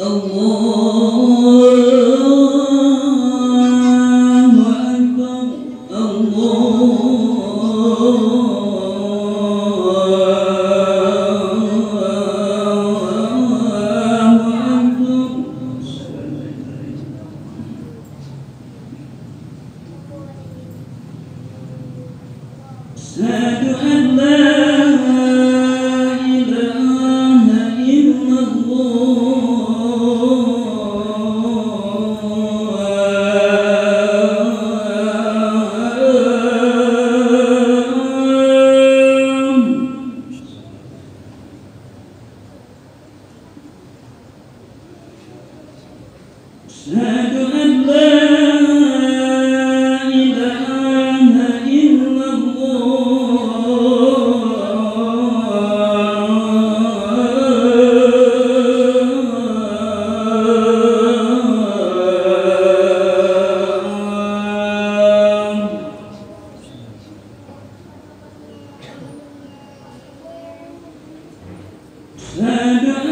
الله أشهد أن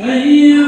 حي